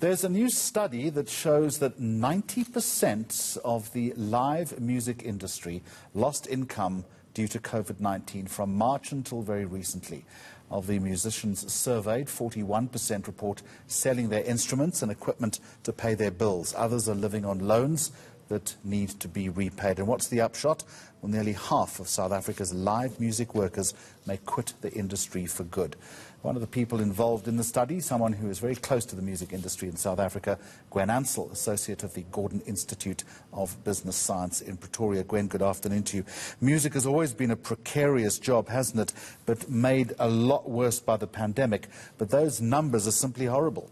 There's a new study that shows that 90% of the live music industry lost income due to COVID 19 from March until very recently. Of the musicians surveyed, 41% report selling their instruments and equipment to pay their bills. Others are living on loans that need to be repaid. And what's the upshot? Well, nearly half of South Africa's live music workers may quit the industry for good. One of the people involved in the study, someone who is very close to the music industry in South Africa, Gwen Ansell, Associate of the Gordon Institute of Business Science in Pretoria. Gwen, good afternoon to you. Music has always been a precarious job, hasn't it? But made a lot worse by the pandemic. But those numbers are simply horrible.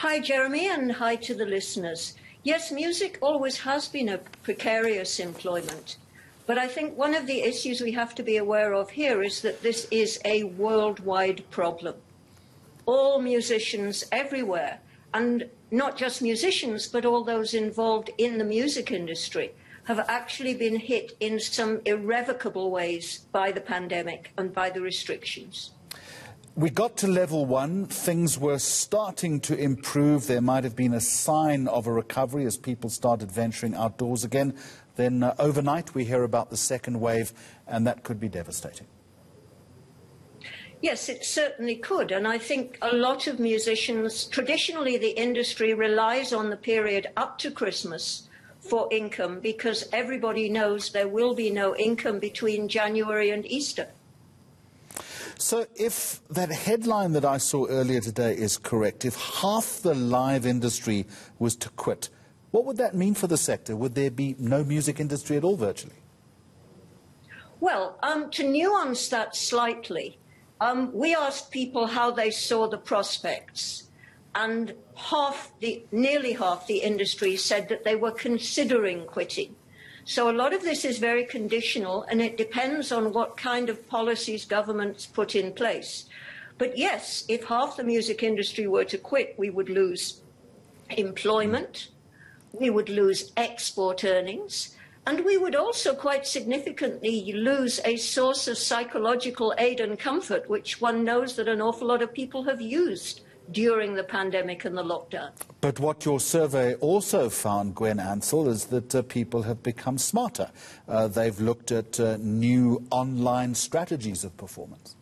Hi, Jeremy, and hi to the listeners. Yes, music always has been a precarious employment. But I think one of the issues we have to be aware of here is that this is a worldwide problem. All musicians everywhere, and not just musicians, but all those involved in the music industry, have actually been hit in some irrevocable ways by the pandemic and by the restrictions we got to level one. Things were starting to improve. There might have been a sign of a recovery as people started venturing outdoors again. Then uh, overnight, we hear about the second wave, and that could be devastating. Yes, it certainly could. And I think a lot of musicians, traditionally, the industry relies on the period up to Christmas for income because everybody knows there will be no income between January and Easter. So if that headline that I saw earlier today is correct, if half the live industry was to quit, what would that mean for the sector? Would there be no music industry at all virtually? Well, um, to nuance that slightly, um, we asked people how they saw the prospects, and half the, nearly half the industry said that they were considering quitting. So a lot of this is very conditional and it depends on what kind of policies governments put in place. But yes, if half the music industry were to quit, we would lose employment, we would lose export earnings, and we would also quite significantly lose a source of psychological aid and comfort, which one knows that an awful lot of people have used during the pandemic and the lockdown. But what your survey also found, Gwen Ansell, is that uh, people have become smarter. Uh, they've looked at uh, new online strategies of performance.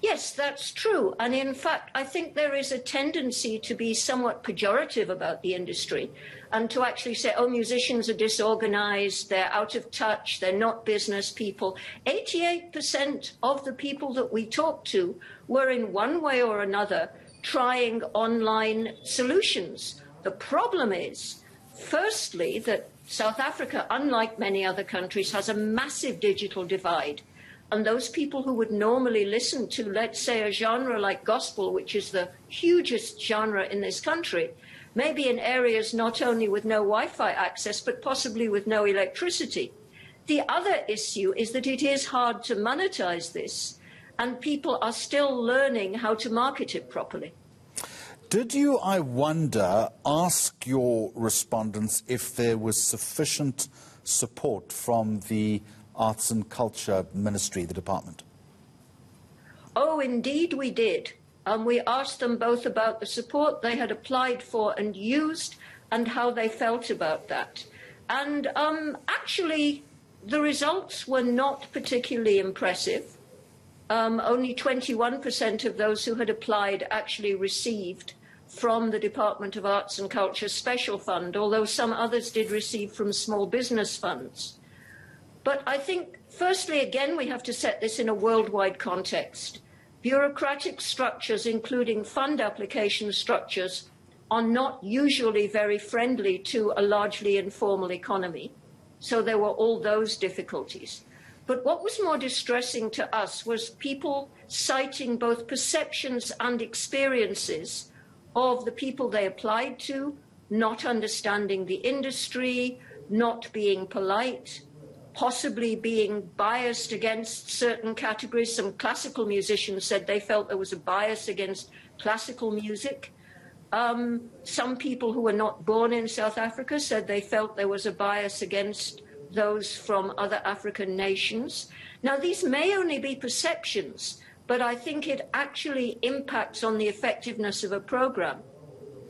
Yes, that's true. And in fact, I think there is a tendency to be somewhat pejorative about the industry and to actually say, oh, musicians are disorganized, they're out of touch, they're not business people. 88% of the people that we talked to were in one way or another trying online solutions. The problem is, firstly, that South Africa, unlike many other countries, has a massive digital divide. And those people who would normally listen to, let's say, a genre like gospel, which is the hugest genre in this country, maybe in areas not only with no Wi Fi access, but possibly with no electricity. The other issue is that it is hard to monetize this, and people are still learning how to market it properly. Did you, I wonder, ask your respondents if there was sufficient support from the Arts and Culture Ministry, the department? Oh, indeed we did. And we asked them both about the support they had applied for and used and how they felt about that. And um, actually, the results were not particularly impressive. Um, only 21% of those who had applied actually received from the Department of Arts and Culture Special Fund, although some others did receive from small business funds. But I think, firstly, again, we have to set this in a worldwide context. Bureaucratic structures, including fund application structures, are not usually very friendly to a largely informal economy. So there were all those difficulties. But what was more distressing to us was people citing both perceptions and experiences of the people they applied to, not understanding the industry, not being polite, possibly being biased against certain categories. Some classical musicians said they felt there was a bias against classical music. Um, some people who were not born in South Africa said they felt there was a bias against those from other African nations. Now, these may only be perceptions, but I think it actually impacts on the effectiveness of a program.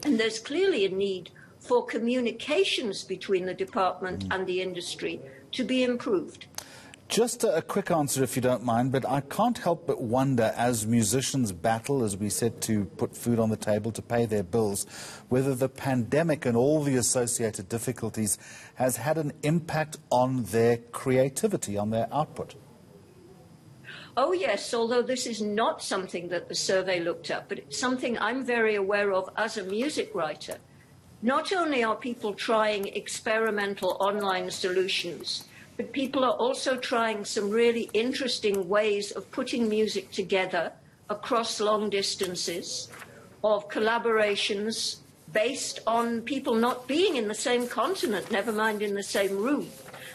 And there's clearly a need for communications between the department and the industry to be improved. Just a, a, quick answer, if you don't mind, but I can't help but wonder, as musicians battle, as we said, to put food on the table, to pay their bills, whether the pandemic and all the associated difficulties has had an impact on their creativity, on their output. Oh, yes, although this is not something that the survey looked at, but it's something I'm very aware of as a music writer. Not only are people trying experimental online solutions, but people are also trying some really interesting ways of putting music together across long distances, of collaborations based on people not being in the same continent, never mind in the same room,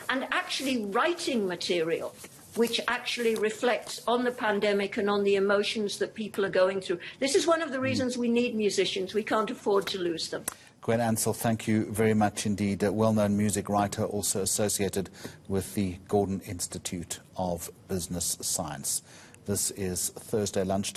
and actually writing material which actually reflects on the pandemic and on the emotions that people are going through. This is one of the mm. reasons we need musicians. We can't afford to lose them. Gwen Ansell, thank you very much indeed. A well-known music writer, also associated with the Gordon Institute of Business Science. This is Thursday lunchtime.